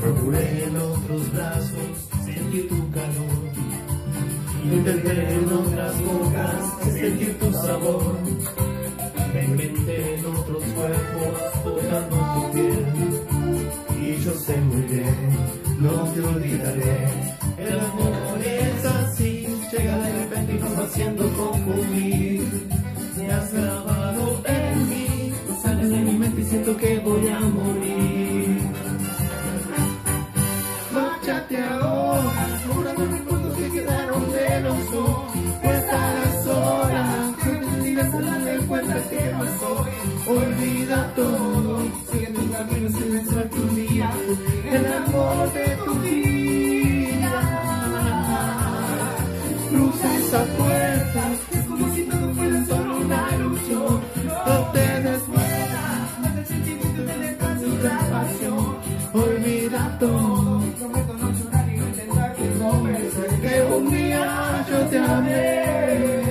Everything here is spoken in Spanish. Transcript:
Procuré en otros brazos sentir tu calor. Intenté en otras bocas sentir tu sabor. Me inventé en otros cuerpos tocando tu piel. Y yo sé muy bien, no te olvidaré. El amor es así, llega de repente y nos va haciendo confundir. Siento que voy a morir. Márchate ahora, borrando recuerdos que quedaron de los dos. Cuesta las horas, que te digas a la recuerda que pasó. Olvida todo, sigue tu camino sin pensar un día el amor de tu vida. Cruza esa puerta, Todo, prometo no llorar y intentar que convencer que un día yo te amé.